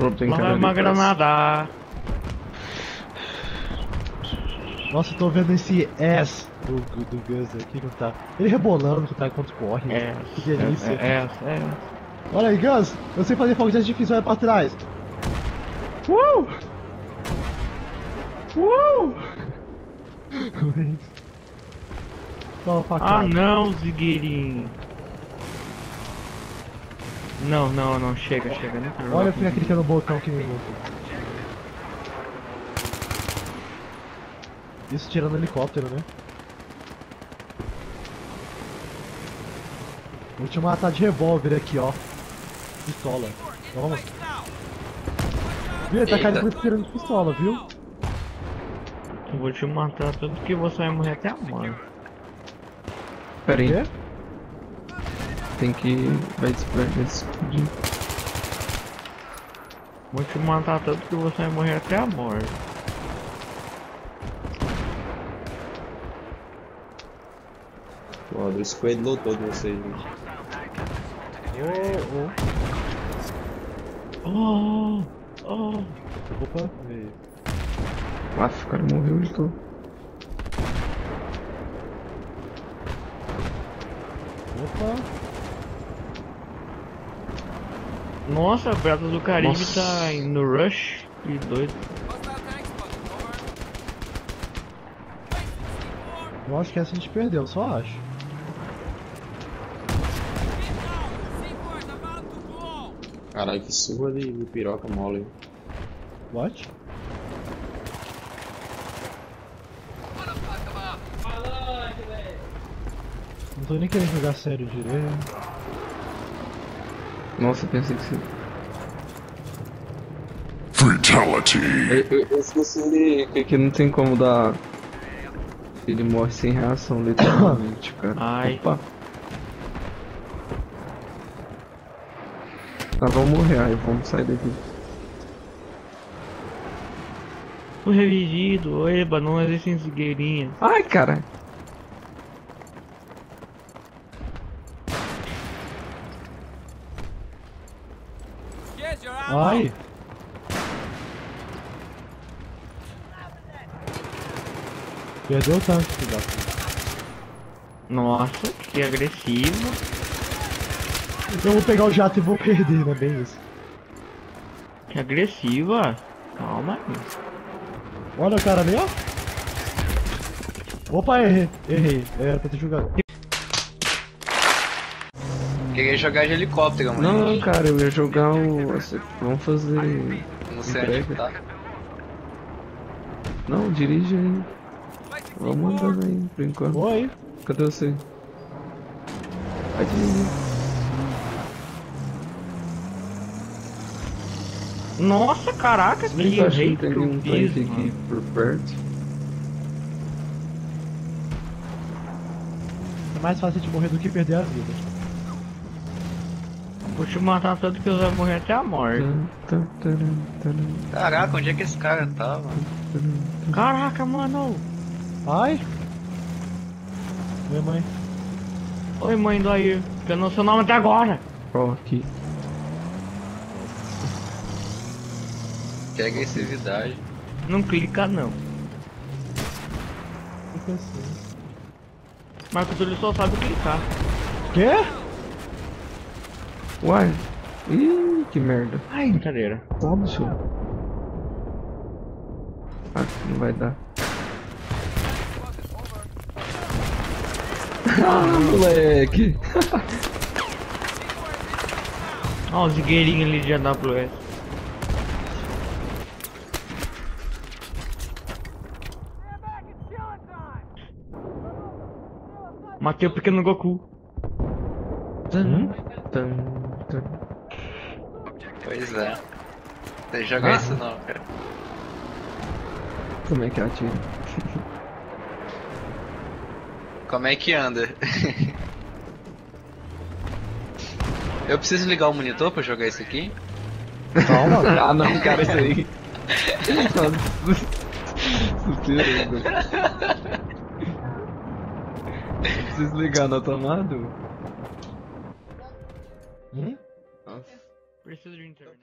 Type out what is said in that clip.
Pronto, ali uma granada. Nossa, eu tô vendo esse S do, do, do Gus aqui, não tá? Ele rebolando tá, enquanto corre. É, Que delícia. é, é, é. Olha aí, Gus, eu sei fazer fogo de artifício, olha pra trás. Uh! Uh! Toma pra cá. Ah não, Zigueirinho. Não, não, não, chega, chega, não Olha, jogar fica com- clicando no botão que louco. Isso tirando helicóptero, né? Vou te matar de revólver aqui, ó. Pistola. Toma. Viu? Ele tá caindo por tirando de pistola, viu? Eu Vou te matar tudo que você vai morrer até amanhã. Pera aí, Quê? Tem que... Vai vai explodir. Vou te matar tanto que você vai morrer até a morte. Foda, o squad todo de vocês. né? Ô, Oh, oh. ô. Opa, veio. Aff, o cara morreu de todo. Opa. Nossa, Piratas do Caribe Nossa. tá em- no Rush. Que doido. Eu acho que essa a gente perdeu, só acho. Caralho, que surra de, de piroca mole. What? Não tô nem querendo jogar sério direito. Nossa, pensei que você... Fatality. Eu, eu- eu esqueci de... que- que não tem como dar... Ele morre sem reação, literalmente, cara. Ai. Opa. Tá, vamos morrer, aí vamos sair daqui. Fui revigido, eba, não existem zigueirinhas. Ai, cara. Ai! Perdeu o tanque, filho da puta. Nossa, que agressivo. Eu vou pegar o jato e vou perder, não é bem isso. Que agressiva. Calma aí. Olha o cara ali, ó. Opa, errei, errei. Era pra ter jogado. Queria jogar de helicóptero, mano. Não, não, cara, eu ia jogar o... Vamos fazer... Não sei onde tá. Não, dirige aí. Vamos andando aí, por enquanto. Oi. Cadê você? Vai dirigir. Nossa, caraca, que Nem acho que jeito tem fiz, tanque aqui por perto. É mais fácil de morrer do que perder a vida. Vou te matar tanto que você vai morrer até a morte. Caraca, onde é que esse cara tava? taran. Caraca, mano. Ai! Minha mãe. Oi, mãe do Air. Não sei o nome até agora. Ó, aqui. Que agressividade. Não clica, não. Fica assim. Marco Túlio só sabe clicar. Quê? Uai. Ih, que merda. Ai, brincadeira. Tá, bicho. Ah, não vai dar. ah, moleque. Ó, o zigueirinho ali de AWS. Matei o pequeno Goku. Tan, tan, Pois é. Não joga Ah. isso não, cara. Como é que atira? Como é que anda? Eu preciso ligar o monitor pra jogar isso aqui? Calma. ah, não, cara, isso aí. Suceiro, Preciso ligar na tomada? Hum? Nossa. Preciso de internet.